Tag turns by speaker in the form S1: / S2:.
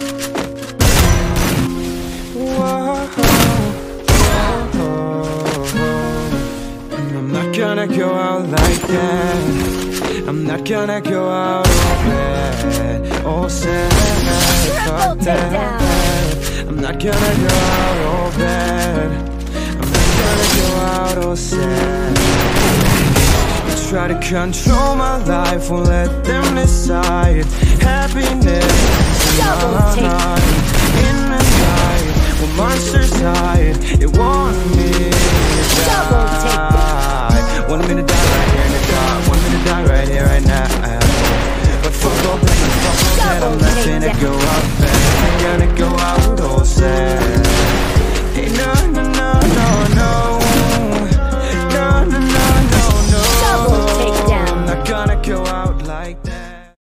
S1: I'm not gonna go out like that. I'm not gonna go out bad, all sad. Fuck that. I'm not gonna go out all bad. I'm not gonna go out all sad. I try to control my life, won't let them decide. Happiness Double monsters Double. One minute right here in the dark. One minute right here, right now. But that I'm not gonna go out. I'm gonna go out all sad. No, no, no, no, no. No, no, no, no, no. Double takedown. I'm not gonna go out like that.